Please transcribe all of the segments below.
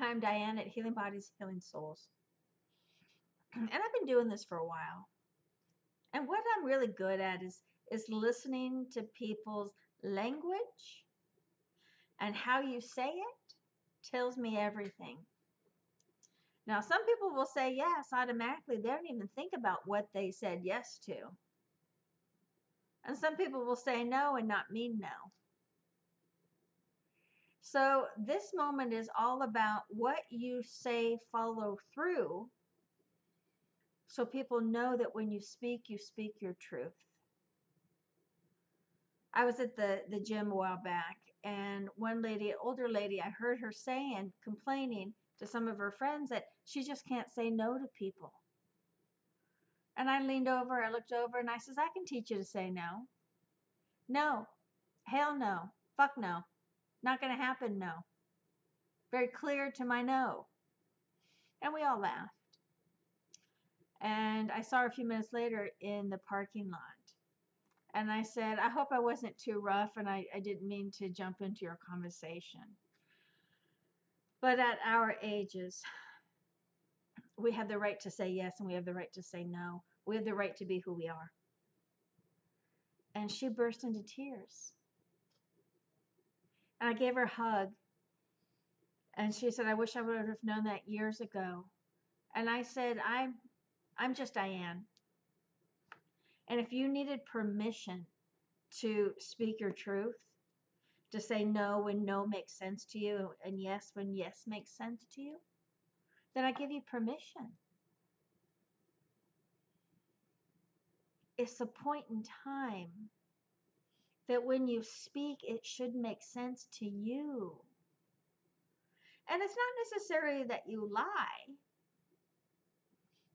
I'm Diane at Healing Bodies, Healing Souls. And I've been doing this for a while. And what I'm really good at is is listening to people's language and how you say it tells me everything. Now, some people will say yes automatically. They don't even think about what they said yes to. And some people will say no and not mean no. So, this moment is all about what you say follow through so people know that when you speak, you speak your truth. I was at the, the gym a while back, and one lady, an older lady, I heard her saying, complaining to some of her friends that she just can't say no to people. And I leaned over, I looked over, and I says, I can teach you to say no. No. Hell no. Fuck no. Not going to happen, no. Very clear to my no. And we all laughed. And I saw her a few minutes later in the parking lot. And I said, I hope I wasn't too rough and I, I didn't mean to jump into your conversation. But at our ages, we have the right to say yes and we have the right to say no. We have the right to be who we are. And she burst into tears. And I gave her a hug. And she said, I wish I would have known that years ago. And I said, I'm I'm just Diane. And if you needed permission to speak your truth, to say no when no makes sense to you and yes when yes makes sense to you, then I give you permission. It's a point in time that when you speak, it should make sense to you. And it's not necessarily that you lie,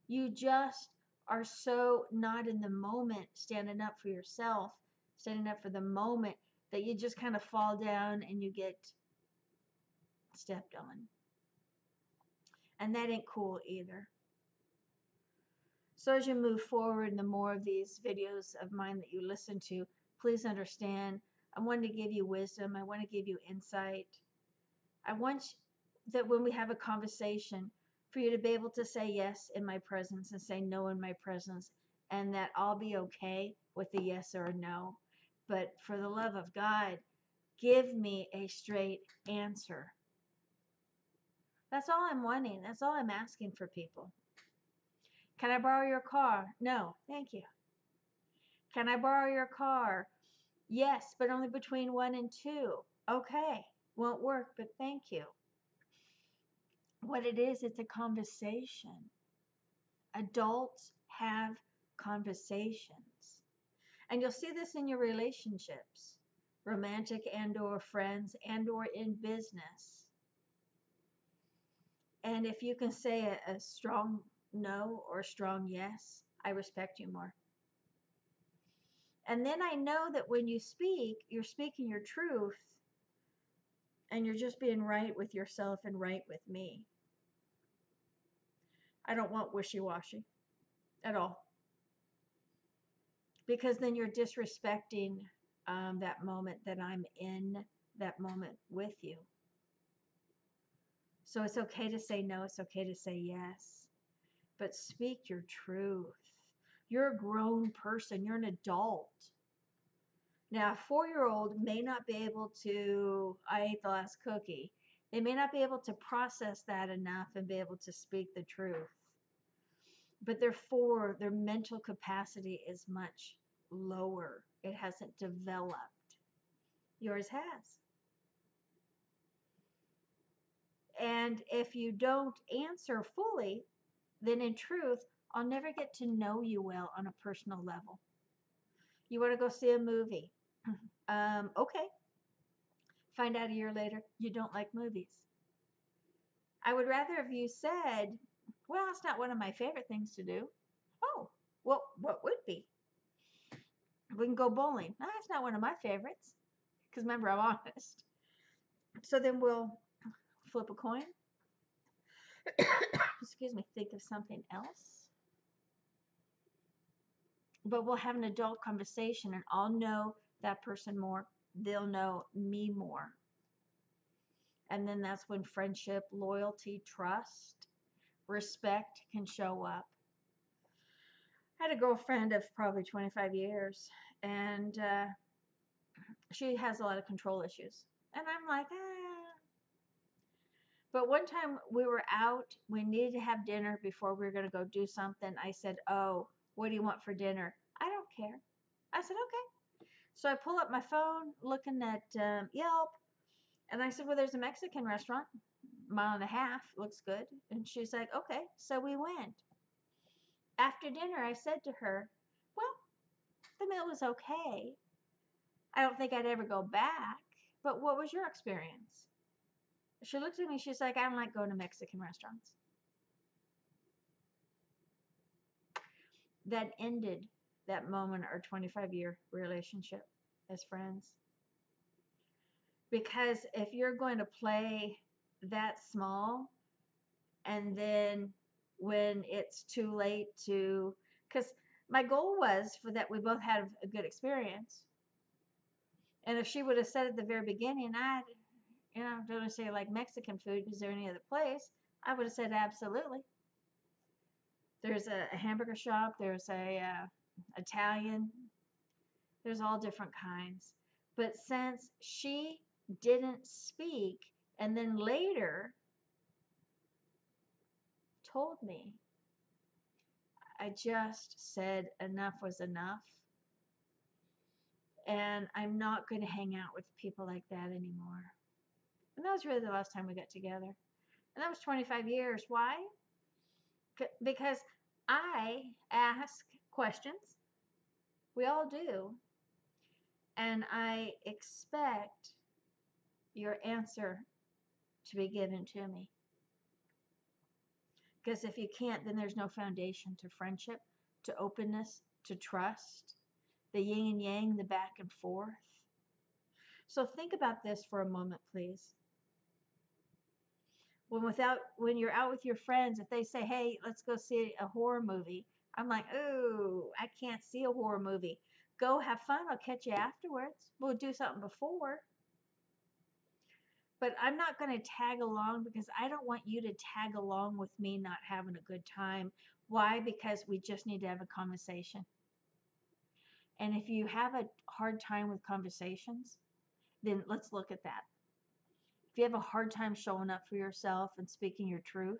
you just are so not in the moment, standing up for yourself, standing up for the moment, that you just kind of fall down and you get stepped on. And that ain't cool either. So as you move forward and the more of these videos of mine that you listen to, please understand I want to give you wisdom. I want to give you insight. I want that when we have a conversation, for you to be able to say yes in my presence and say no in my presence, and that I'll be okay with a yes or a no. But for the love of God, give me a straight answer. That's all I'm wanting. That's all I'm asking for people. Can I borrow your car? No, thank you. Can I borrow your car? Yes, but only between one and two. Okay, won't work, but thank you what it is, it's a conversation. Adults have conversations. And you'll see this in your relationships, romantic and or friends and or in business. And if you can say a, a strong no or strong yes, I respect you more. And then I know that when you speak, you're speaking your truth and you're just being right with yourself and right with me. I don't want wishy-washy at all. Because then you're disrespecting um, that moment that I'm in that moment with you. So it's okay to say no, it's okay to say yes, but speak your truth. You're a grown person, you're an adult. Now, a four year old may not be able to, I ate the last cookie. They may not be able to process that enough and be able to speak the truth. But therefore, their mental capacity is much lower. It hasn't developed. Yours has. And if you don't answer fully, then in truth, I'll never get to know you well on a personal level. You want to go see a movie? Um, okay. Find out a year later you don't like movies. I would rather if you said, well, it's not one of my favorite things to do. Oh, well, what would be? We can go bowling. No, that's not one of my favorites. Because remember, I'm honest. So then we'll flip a coin. Excuse me, think of something else. But we'll have an adult conversation and I'll know that person more. They'll know me more. And then that's when friendship, loyalty, trust, respect can show up. I had a girlfriend of probably 25 years, and uh, she has a lot of control issues. And I'm like, ah. But one time we were out, we needed to have dinner before we were going to go do something. I said, Oh, what do you want for dinner? I don't care. I said, Okay. So I pull up my phone looking at um, Yelp, and I said, Well, there's a Mexican restaurant, mile and a half, looks good. And she's like, Okay. So we went. After dinner, I said to her, Well, the meal was okay. I don't think I'd ever go back, but what was your experience? She looked at me, she's like, I don't like going to Mexican restaurants. That ended that moment, our 25 year relationship as friends. Because if you're going to play that small and then when it's too late to because my goal was for that we both had a good experience. And if she would have said at the very beginning i'd you know don't say like mexican food is there any other place? I would have said absolutely there's a, a hamburger shop there's a uh, italian there's all different kinds but since she didn't speak and then later told me. I just said enough was enough. And I'm not going to hang out with people like that anymore. And that was really the last time we got together. And that was 25 years. Why? Because I ask questions. We all do. And I expect your answer to be given to me. Because if you can't, then there's no foundation to friendship, to openness, to trust, the yin and yang, the back and forth. So think about this for a moment, please. When without when you're out with your friends, if they say, "Hey, let's go see a horror movie," I'm like, "Oh, I can't see a horror movie. Go have fun. I'll catch you afterwards. We'll do something before." but I'm not going to tag along because I don't want you to tag along with me not having a good time. Why? Because we just need to have a conversation. And if you have a hard time with conversations, then let's look at that. If you have a hard time showing up for yourself and speaking your truth,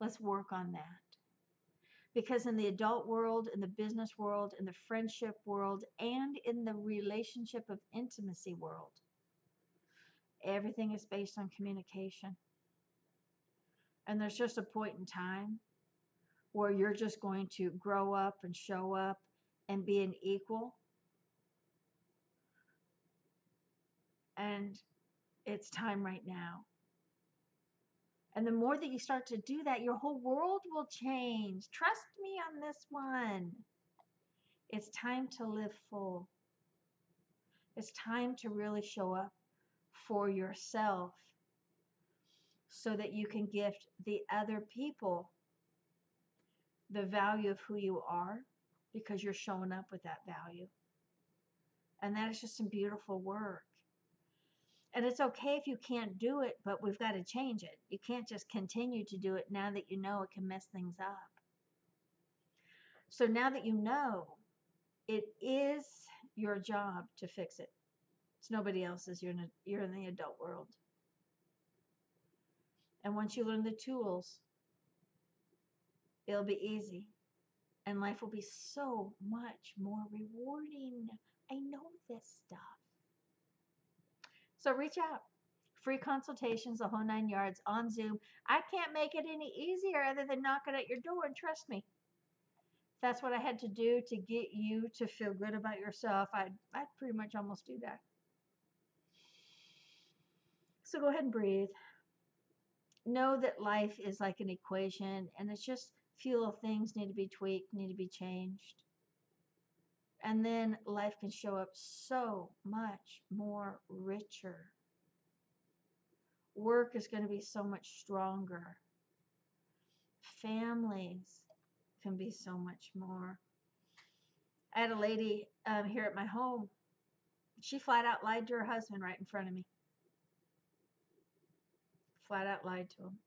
let's work on that. Because in the adult world, in the business world, in the friendship world, and in the relationship of intimacy world, Everything is based on communication. And there's just a point in time where you're just going to grow up and show up and be an equal. And it's time right now. And the more that you start to do that, your whole world will change. Trust me on this one. It's time to live full. It's time to really show up for yourself so that you can gift the other people the value of who you are because you're showing up with that value. And that is just some beautiful work. And it's okay if you can't do it, but we've got to change it. You can't just continue to do it now that you know it can mess things up. So now that you know, it is your job to fix it. It's nobody else's. You're in, a, you're in the adult world. And once you learn the tools, it'll be easy. And life will be so much more rewarding. I know this stuff. So reach out. Free consultations, the whole nine yards on Zoom. I can't make it any easier other than knocking at your door and trust me. that's what I had to do to get you to feel good about yourself. I'd, I'd pretty much almost do that. So go ahead and breathe. Know that life is like an equation and it's just a few little things need to be tweaked, need to be changed. And then life can show up so much more richer. Work is going to be so much stronger. Families can be so much more. I had a lady um, here at my home. She flat out lied to her husband right in front of me. flat out lied to him.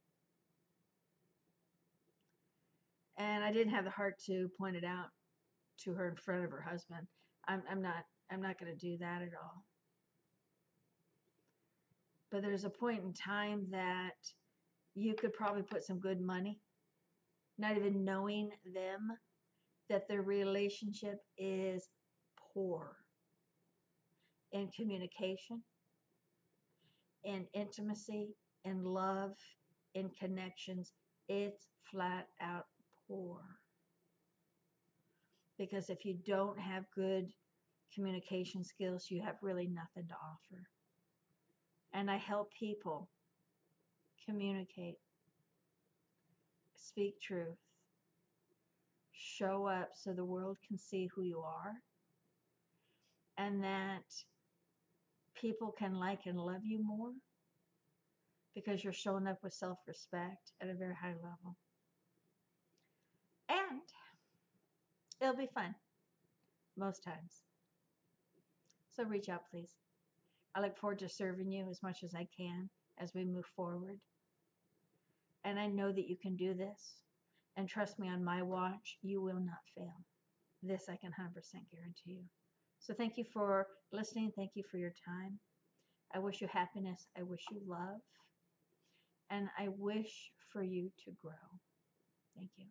And I didn't have the heart to point it out to her in front of her husband. I'm, I'm not I'm not going to do that at all. But there's a point in time that you could probably put some good money, not even knowing them, that their relationship is poor in communication, in intimacy, in love, in connections. It's flat out poor. Because if you don't have good communication skills, you have really nothing to offer. And I help people communicate, speak truth, show up so the world can see who you are, and that people can like and love you more because you're showing up with self respect at a very high level. And it'll be fun most times. So reach out, please. I look forward to serving you as much as I can as we move forward. And I know that you can do this. And trust me, on my watch, you will not fail. This I can 100% guarantee you. So thank you for listening. Thank you for your time. I wish you happiness. I wish you love. And I wish for you to grow. Thank you.